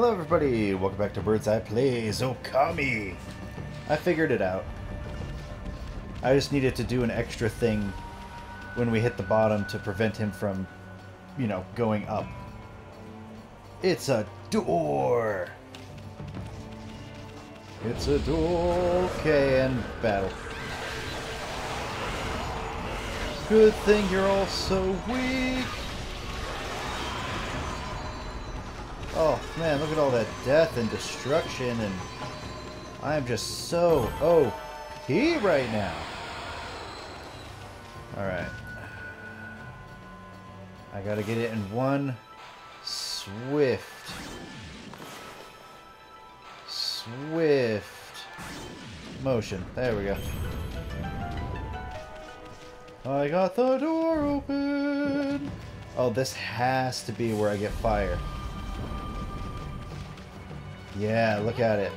Hello everybody, welcome back to Bird's Eye Plays Okami! I figured it out. I just needed to do an extra thing when we hit the bottom to prevent him from, you know, going up. It's a door! It's a door! Okay, and battle. Good thing you're all so weak! Oh man, look at all that death and destruction and I'm just so OP right now. Alright. I gotta get it in one swift. Swift motion. There we go. I got the door open. Oh, this has to be where I get fire. Yeah, look at it.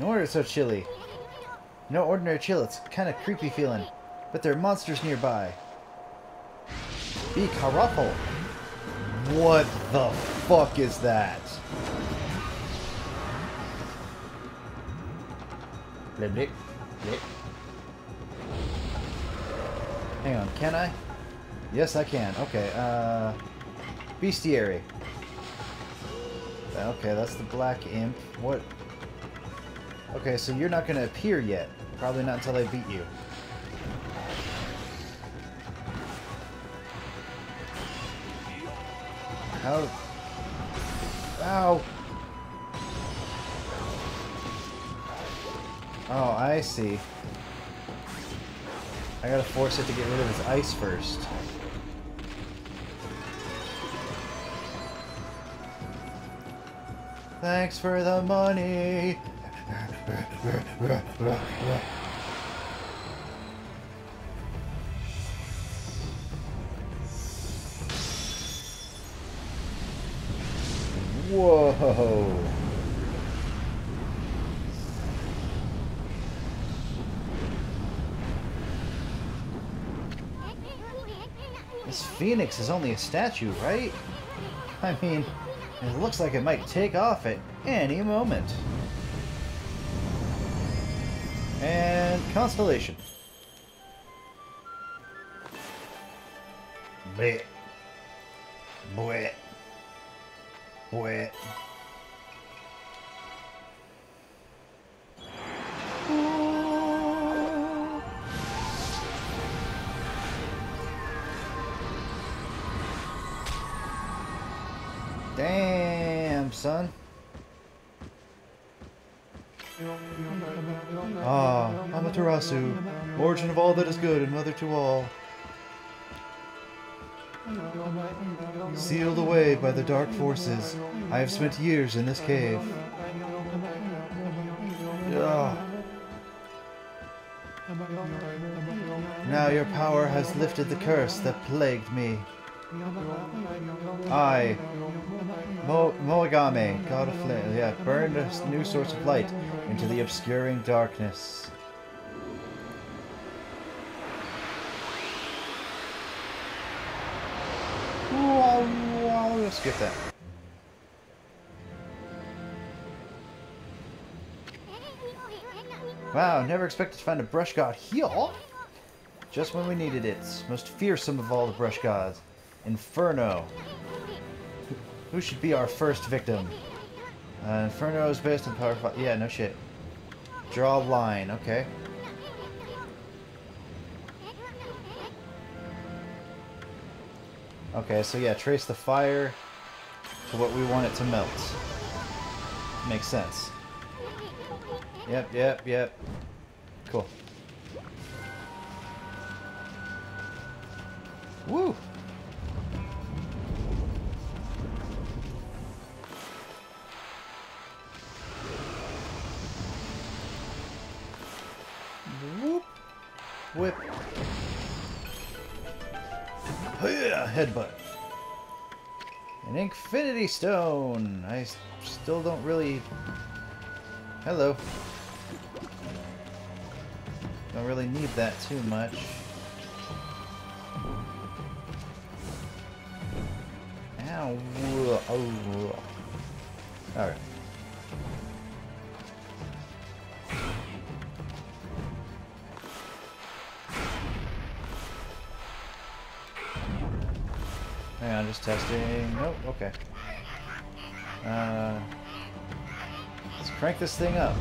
No wonder it's so chilly. No ordinary chill, it's kind of creepy feeling. But there are monsters nearby. Be careful. What the fuck is that? Blip, blip, blip. Hang on, can I? Yes, I can. Okay, uh... Bestiary. Okay, that's the black imp. What? Okay, so you're not going to appear yet. Probably not until I beat you. How? Ow! Oh, I see. I gotta force it to get rid of its ice first. Thanks for the money. Whoa. This phoenix is only a statue, right? I mean, it looks like it might take off at any moment. And Constellation. Bleh. Bleh. Bleh. Damn, son. Ah, Amaterasu, origin of all that is good and mother to all. Sealed away by the dark forces, I have spent years in this cave. Ah. Now your power has lifted the curse that plagued me. I, Moegami god of flame, yeah, burned a new source of light into the obscuring darkness. Let's skip that. Wow, never expected to find a brush god here. Just when we needed it. Most fearsome of all the brush gods. Inferno. Who should be our first victim? Uh, Inferno is based on power. Yeah, no shit. Draw a line. Okay. Okay, so yeah, trace the fire to what we want it to melt. Makes sense. Yep, yep, yep. Cool. Woo! Stone. I still don't really... Hello. Don't really need that too much. Ow. Oh. Alright. Hang on, just testing. Nope, okay. Uh, let's crank this thing up.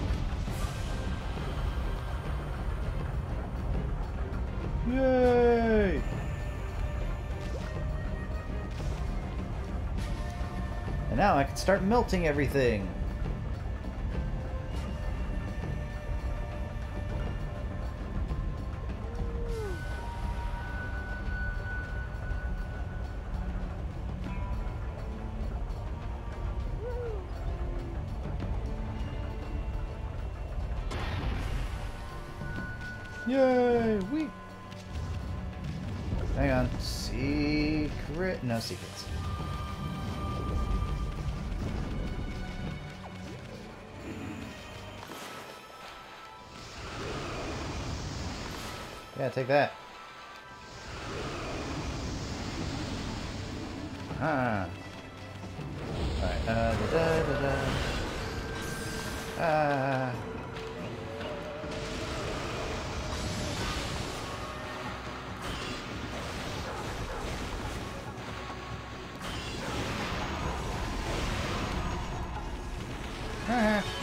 Yay! And now I can start melting everything. Yeah, take that. Ah. Alright, uh, da da da da. Ah. Ah.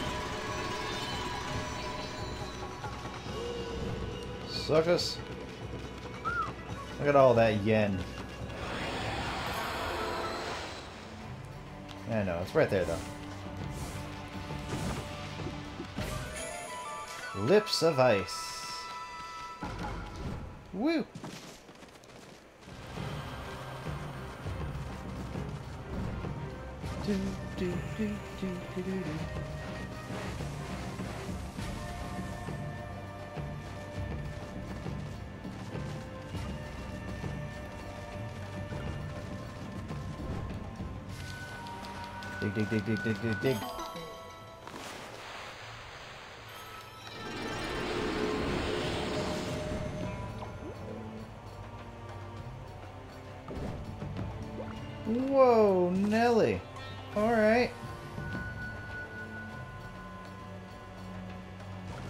Suckers. Look at all that yen. I know, it's right there though. Lips of ice. Woo! Dig, dig, dig, dig, dig, dig, dig. Whoa, Nelly. Alright.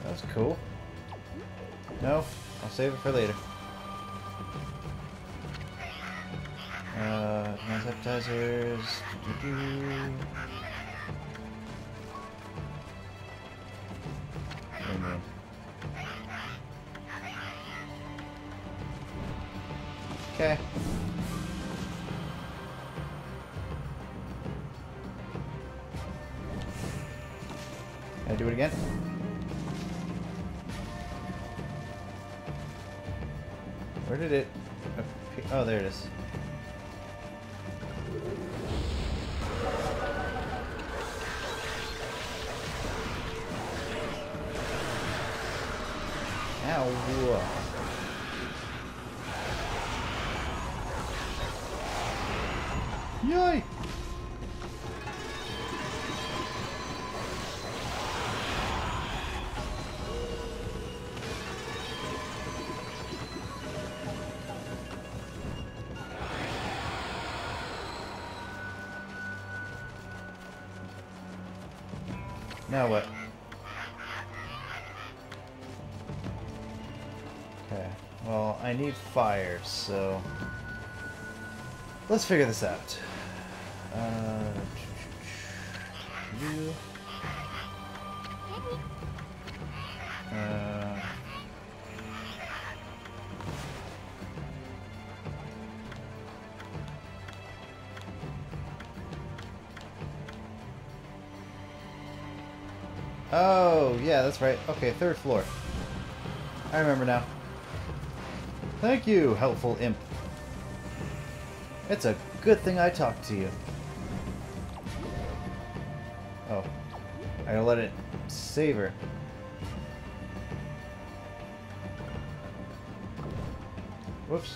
That was cool. No, I'll save it for later. Ow. Yay! Now what? Fire, so let's figure this out. Uh. Uh, oh, yeah, that's right. Okay, third floor. I remember now. Thank you, helpful imp. It's a good thing I talked to you. Oh. I gotta let it savor. Whoops.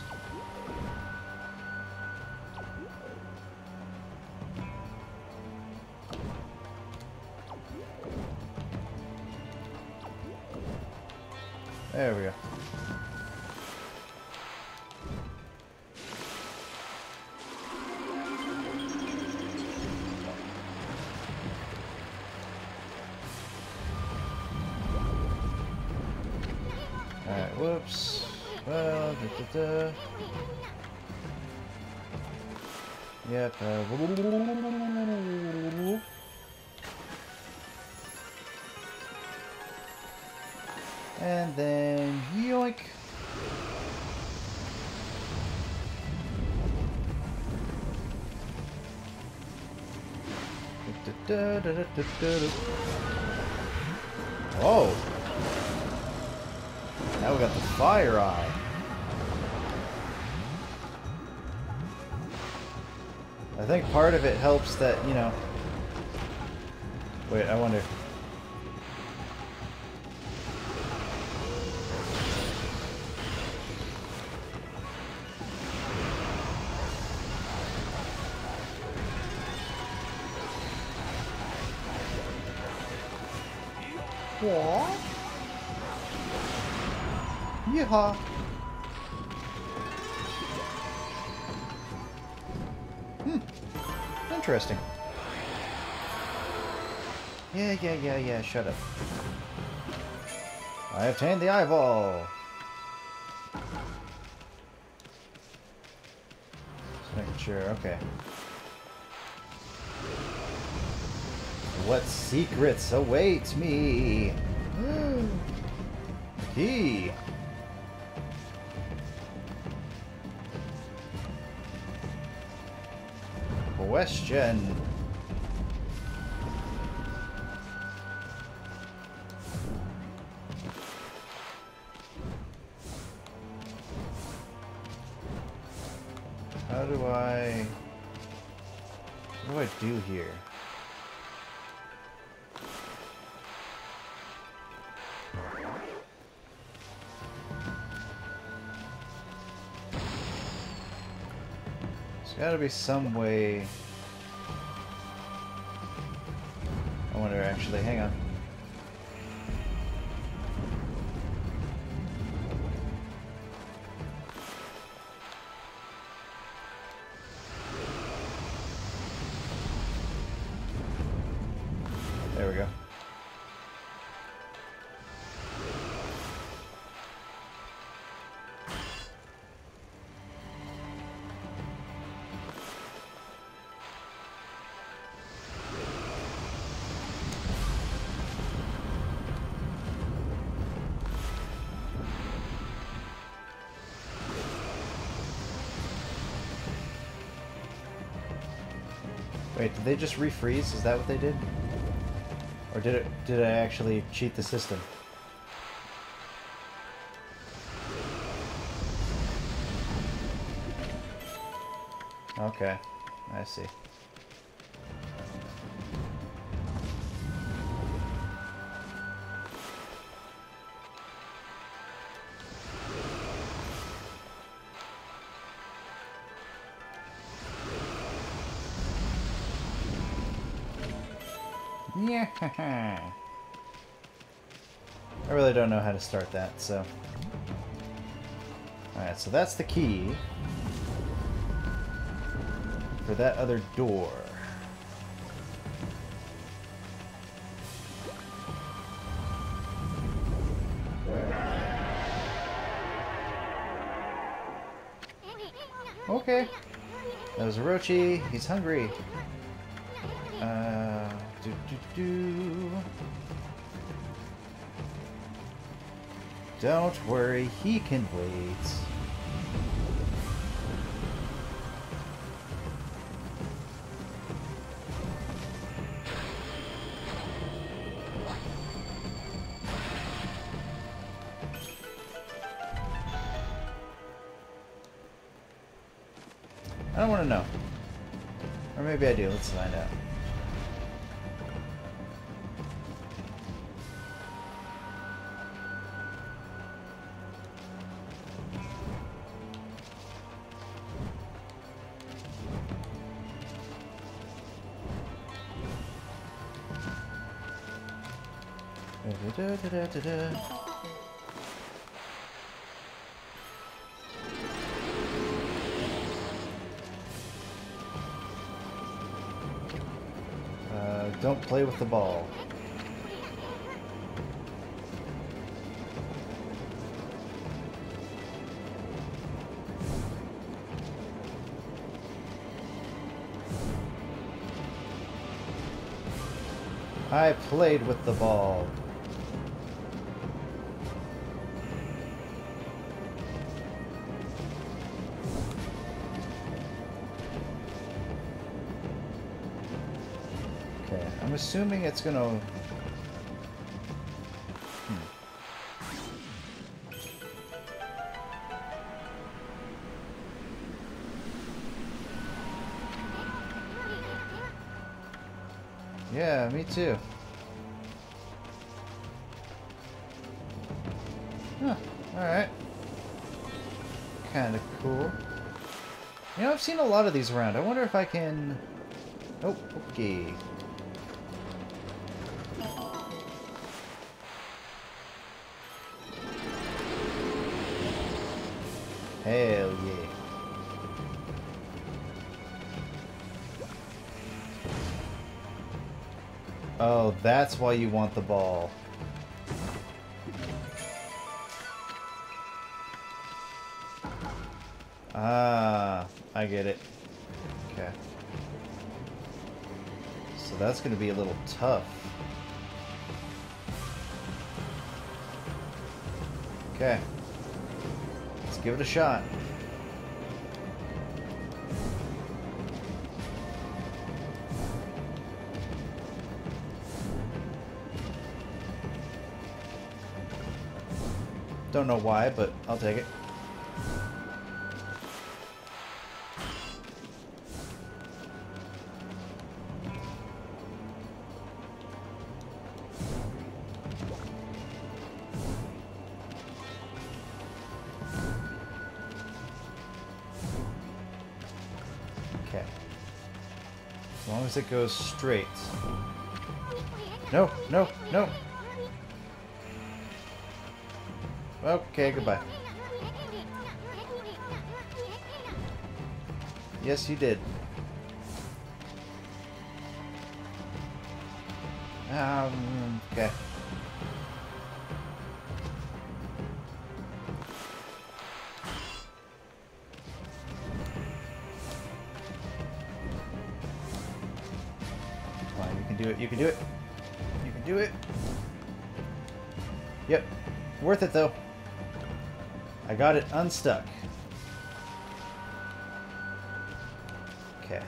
There we go. And then yoink. Oh. Now we got the fire eye. I think part of it helps that, you know... Wait, I wonder... Yeehaw! Hmm. Interesting. Yeah, yeah, yeah, yeah, shut up. I obtained the eyeball! Just making sure, okay. What secrets await me? Key! Question. How do I... What do I do here? There's gotta be some way... actually, hang on. There we go. Wait, did they just refreeze? Is that what they did? Or did it did I actually cheat the system? Okay, I see. Yeah. I really don't know how to start that, so. Alright, so that's the key for that other door. Okay. That was Orochi. He's hungry. Do, do, do. Don't worry, he can wait. I don't want to know. Or maybe I do. Let's find out. Uh, don't play with the ball. I played with the ball. Assuming it's gonna... Hmm. Yeah, me too. Huh, alright. Kinda cool. You know, I've seen a lot of these around. I wonder if I can... Oh, okay. That's why you want the ball. Ah, I get it. Okay. So that's going to be a little tough. Okay. Let's give it a shot. Don't know why, but I'll take it. Okay. As long as it goes straight. No, no, no. Okay, goodbye. Yes, you did. Um, okay. You can do it, you can do it. You can do it. Yep. Worth it, though. I got it unstuck. Okay.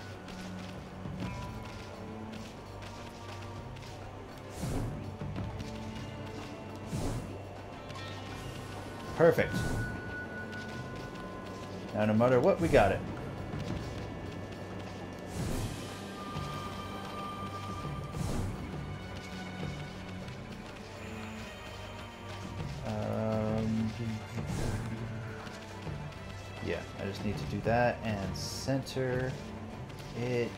Perfect. Now no matter what, we got it. Center it.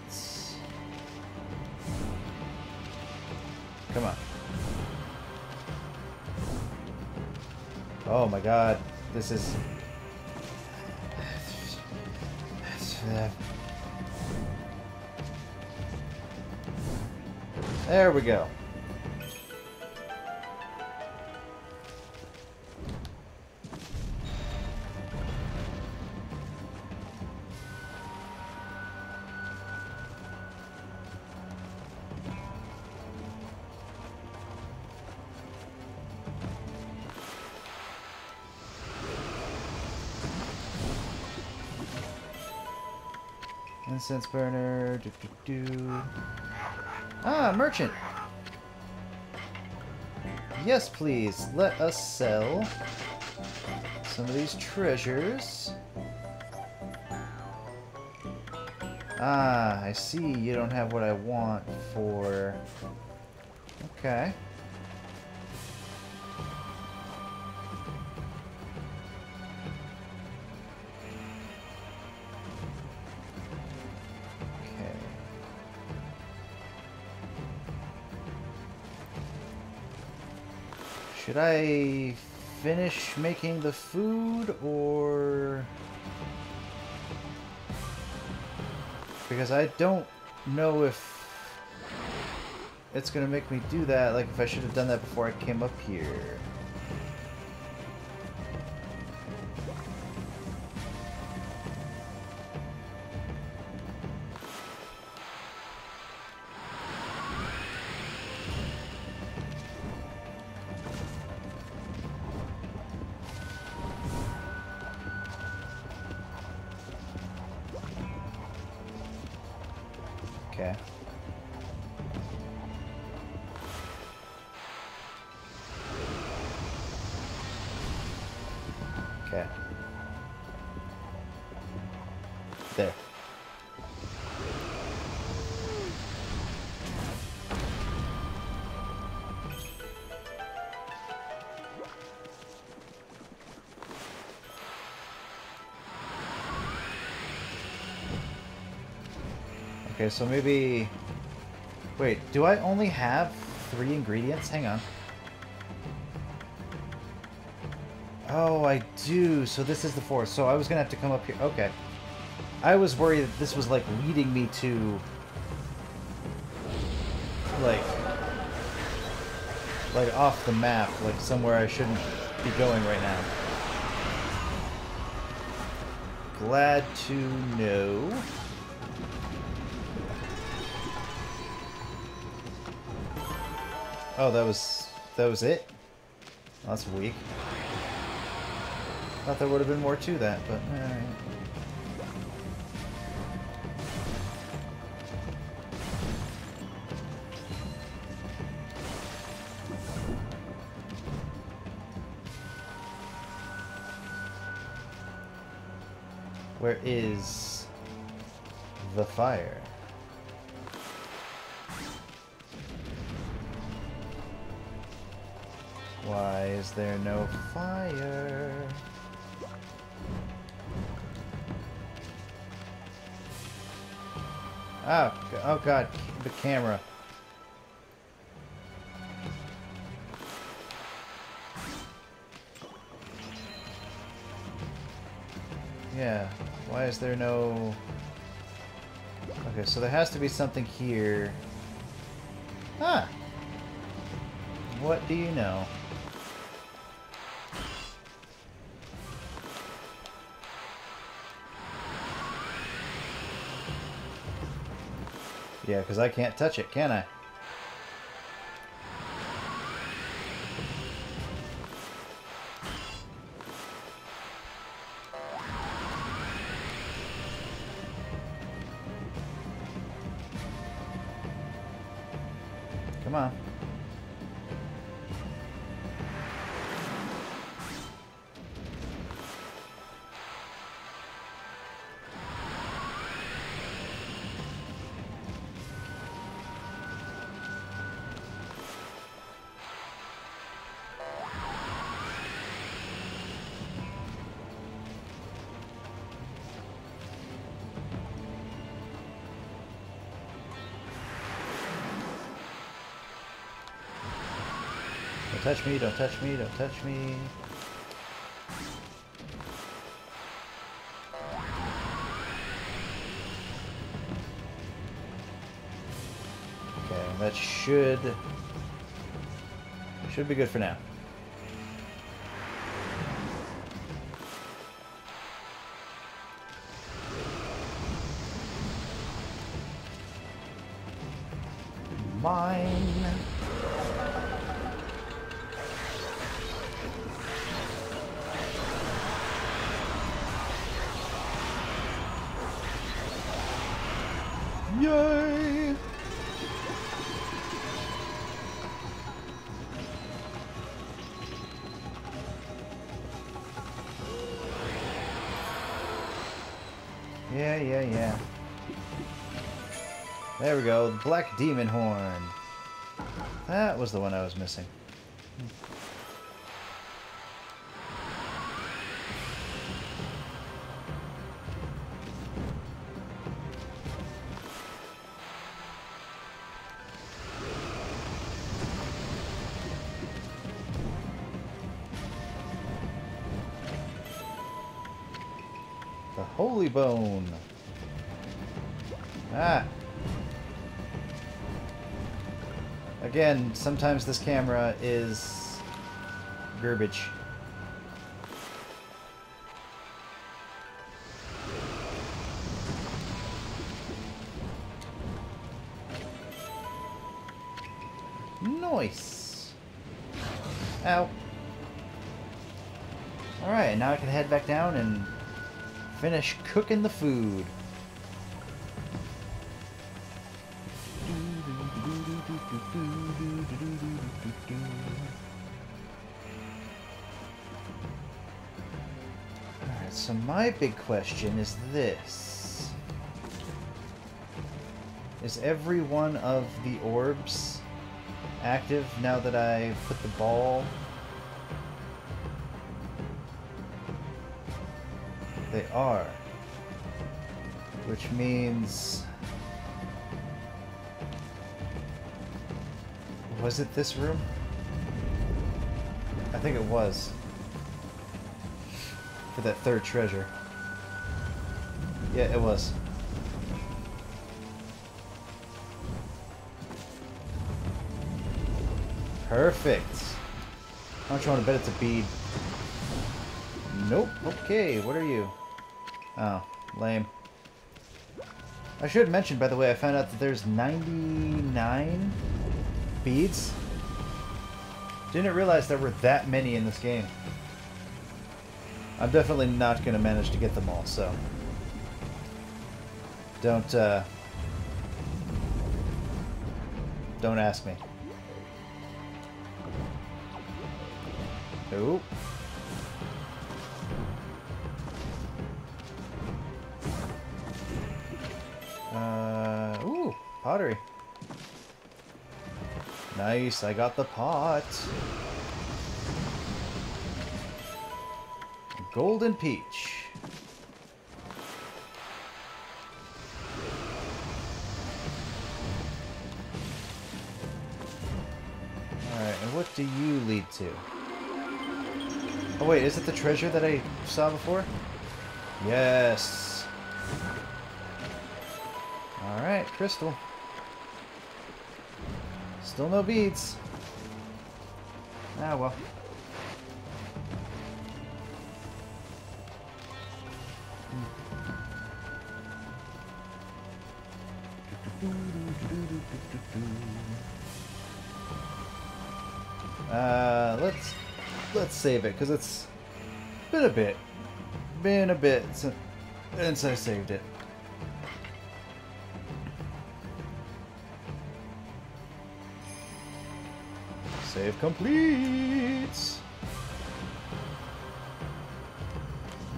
Come on. Oh my god, this is... There we go. Incense burner. Ah, merchant. Yes, please. Let us sell some of these treasures. Ah, I see. You don't have what I want for... Okay. Should I finish making the food or? Because I don't know if it's gonna make me do that like if I should have done that before I came up here Okay, so maybe... Wait, do I only have three ingredients? Hang on. Oh, I do. So this is the fourth. So I was going to have to come up here. Okay. I was worried that this was, like, leading me to... Like... Like, off the map. Like, somewhere I shouldn't be going right now. Glad to know... Oh, that was that was it. that's weak. Thought there would have been more to that, but. Where is the fire? Why is there no fire? Oh, oh god, the camera. Yeah, why is there no... Okay, so there has to be something here. Ah! What do you know? Yeah, because I can't touch it, can I? Come on. Touch me, don't touch me, don't touch me. Okay, that should... Should be good for now. Mine. There we go, Black Demon Horn. That was the one I was missing. Again, sometimes this camera is garbage. Nice. Ow. Alright, now I can head back down and finish cooking the food. My big question is this. Is every one of the orbs active now that I put the ball? They are. Which means... Was it this room? I think it was. For that third treasure. Yeah, it was. Perfect. Much you want to bet it's a bead? Nope. Okay, what are you? Oh, lame. I should mention, by the way, I found out that there's 99 beads. Didn't realize there were that many in this game. I'm definitely not going to manage to get them all, so... Don't, uh... Don't ask me. Nope. Uh, ooh, pottery. Nice, I got the pot. Golden peach. Alright, and what do you lead to? Oh wait, is it the treasure that I saw before? Yes. Alright, crystal. Still no beads. Ah, well. Save it because it's been a bit, been a bit since, I saved it. Save complete.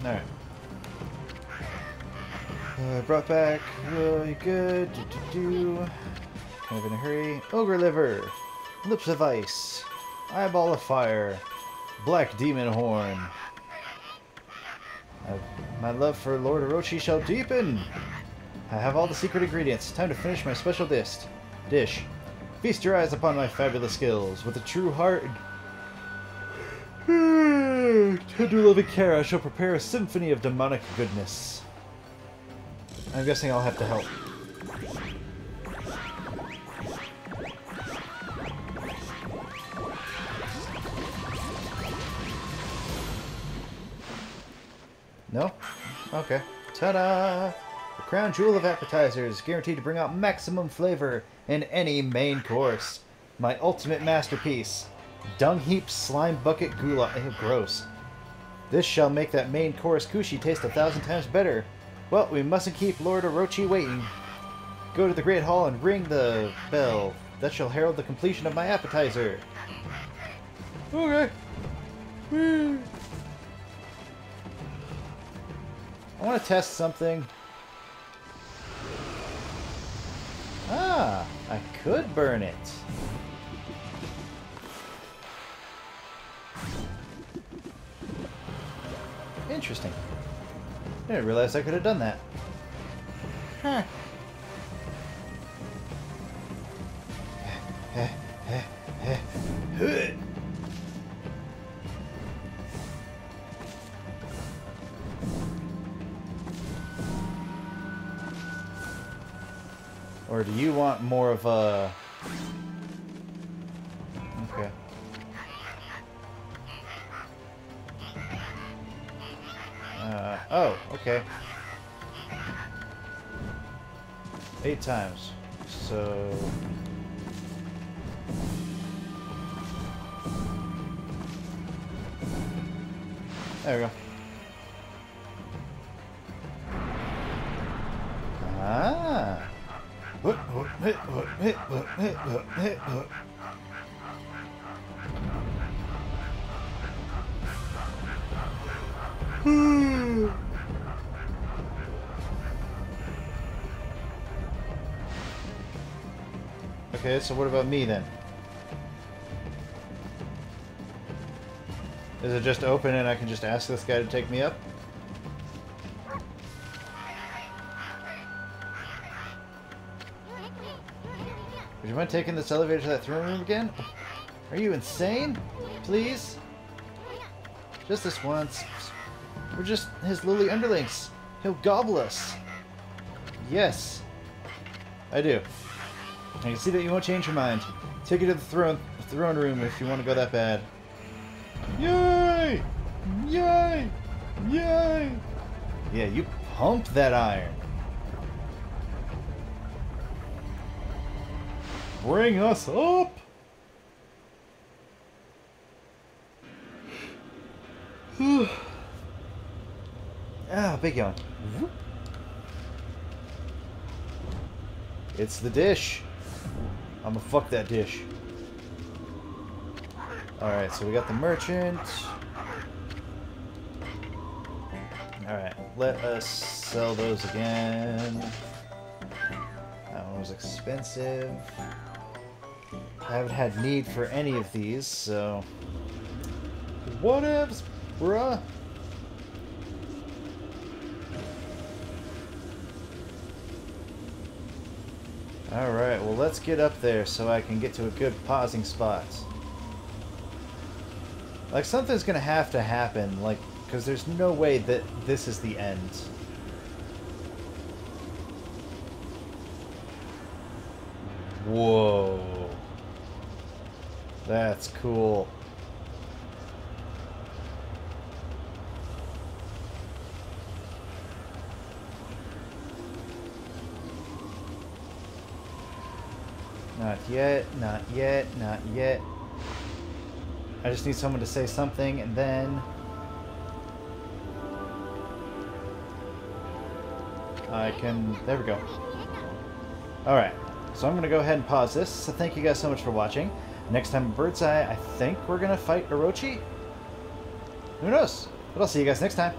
Alright. Uh, brought back really good. Do, do, do. Kind of in a hurry. Ogre liver. Lips of ice. Eyeball of fire. Black demon horn. Uh, my love for Lord Orochi shall deepen. I have all the secret ingredients. Time to finish my special dish. Dish. Feast your eyes upon my fabulous skills. With a true heart tender loving care, I shall prepare a symphony of demonic goodness. I'm guessing I'll have to help. No? Okay. Ta-da! The crown jewel of appetizers, guaranteed to bring out maximum flavor in any main course. My ultimate masterpiece. Dung heap slime bucket goulash. Ew, gross. This shall make that main course kushi taste a thousand times better. Well, we mustn't keep Lord Orochi waiting. Go to the Great Hall and ring the bell. That shall herald the completion of my appetizer. Okay. Whee. I want to test something. Ah, I could burn it. Interesting. Didn't realize I could have done that. Huh. Or do you want more of a... Okay. Uh, oh, okay. Eight times. So... There we go. Hmm. okay, so what about me then? Is it just open and I can just ask this guy to take me up? You mind taking this elevator to that throne room again? Are you insane? Please? Just this once. We're just his lily underlings. He'll gobble us. Yes. I do. I can see that you won't change your mind. Take it to the throne, throne room if you want to go that bad. Yay! Yay! Yay! Yeah, you pumped that iron. Bring us up! ah, big yawn. It's the dish. I'ma fuck that dish. Alright, so we got the merchant. Alright, let us sell those again. That one was expensive. I haven't had need for any of these, so... Whatevs, bruh! Alright, well let's get up there so I can get to a good pausing spot. Like, something's gonna have to happen, like, because there's no way that this is the end. Whoa. That's cool. Not yet, not yet, not yet. I just need someone to say something and then... I can... There we go. Alright, so I'm going to go ahead and pause this. So thank you guys so much for watching. Next time Bird's Eye, I think we're going to fight Orochi? Who knows? But I'll see you guys next time.